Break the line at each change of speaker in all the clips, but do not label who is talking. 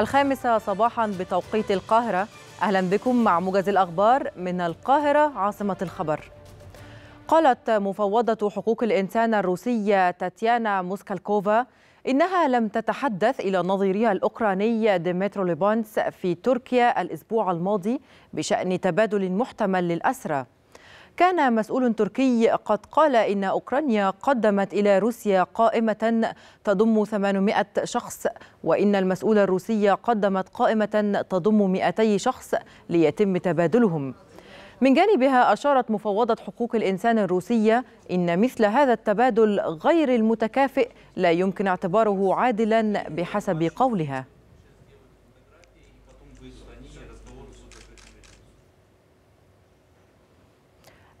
الخامسة صباحا بتوقيت القاهرة. أهلا بكم مع موجز الأخبار من القاهرة عاصمة الخبر. قالت مفوضة حقوق الإنسان الروسية تاتيانا موسكالكوفا إنها لم تتحدث إلى نظيرها الأوكراني ديمترو ليبونس في تركيا الأسبوع الماضي بشأن تبادل محتمل للأسرى. كان مسؤول تركي قد قال إن أوكرانيا قدمت إلى روسيا قائمة تضم 800 شخص وإن المسؤول الروسي قدمت قائمة تضم 200 شخص ليتم تبادلهم. من جانبها أشارت مفوضة حقوق الإنسان الروسية إن مثل هذا التبادل غير المتكافئ لا يمكن اعتباره عادلا بحسب قولها.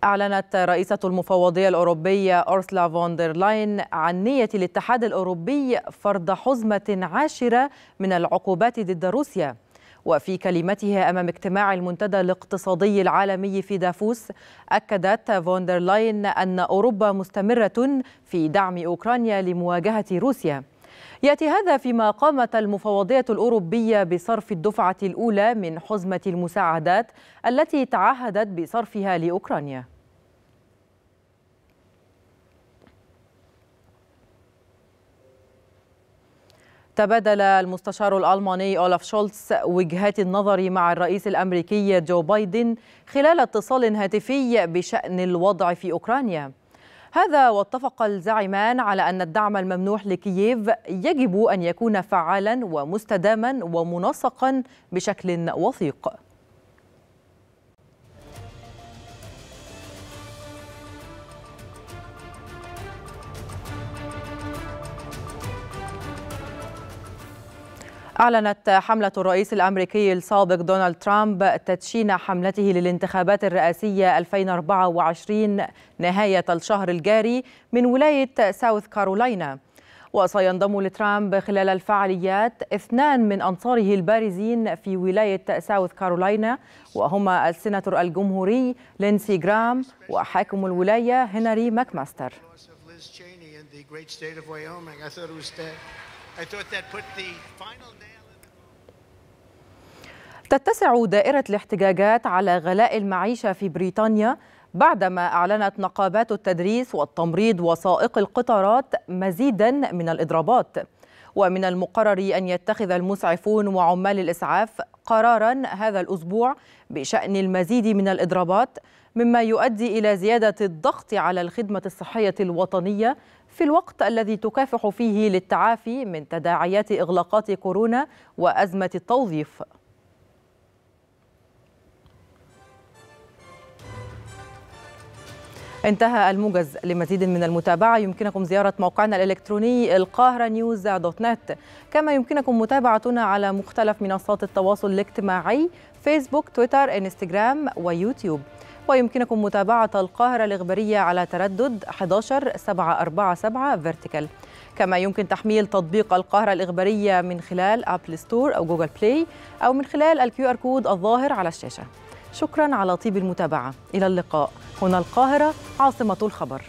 أعلنت رئيسة المفوضية الأوروبية أورسلا فوندر لاين عن نية الاتحاد الأوروبي فرض حزمة عاشرة من العقوبات ضد روسيا. وفي كلمتها أمام اجتماع المنتدى الاقتصادي العالمي في دافوس أكدت فوندر لاين أن أوروبا مستمرة في دعم أوكرانيا لمواجهة روسيا. يأتي هذا فيما قامت المفوضية الأوروبية بصرف الدفعة الأولى من حزمة المساعدات التي تعهدت بصرفها لأوكرانيا. تبادل المستشار الألماني أولاف شولتز وجهات النظر مع الرئيس الأمريكي جو بايدن خلال اتصال هاتفي بشأن الوضع في أوكرانيا. هذا واتفق الزعيمان على أن الدعم الممنوح لكييف يجب أن يكون فعالا ومستداما ومنسقا بشكل وثيق. أعلنت حملة الرئيس الأمريكي السابق دونالد ترامب تدشين حملته للانتخابات الرئاسية 2024 نهاية الشهر الجاري من ولاية ساوث كارولاينا. وسينضم لترامب خلال الفعاليات اثنان من أنصاره البارزين في ولاية ساوث كارولاينا وهما السيناتور الجمهوري لينسي جرام وحاكم الولاية هنري ماكماستر. تتسع دائرة الاحتجاجات على غلاء المعيشة في بريطانيا بعدما أعلنت نقابات التدريس والتمريض وسائق القطارات مزيدا من الإضرابات. ومن المقرر أن يتخذ المسعفون وعمال الإسعاف قرارا هذا الأسبوع بشأن المزيد من الإضرابات مما يؤدي إلى زيادة الضغط على الخدمة الصحية الوطنية في الوقت الذي تكافح فيه للتعافي من تداعيات إغلاقات كورونا وأزمة التوظيف. انتهى الموجز لمزيد من المتابعة. يمكنكم زيارة موقعنا الإلكتروني القاهرة نيوز dot net. كما يمكنكم متابعتنا على مختلف منصات التواصل الاجتماعي فيسبوك تويتر إنستغرام ويوتيوب. ويمكنكم متابعة القاهرة الإخبارية على تردد 11 747 vertical كما يمكن تحميل تطبيق القاهرة الإخبارية من خلال App Store أو Google Play أو من خلال ال QR code الظاهر على الشاشة. شكرا على طيب المتابعة. إلى اللقاء. هنا القاهرة عاصمة الخبر.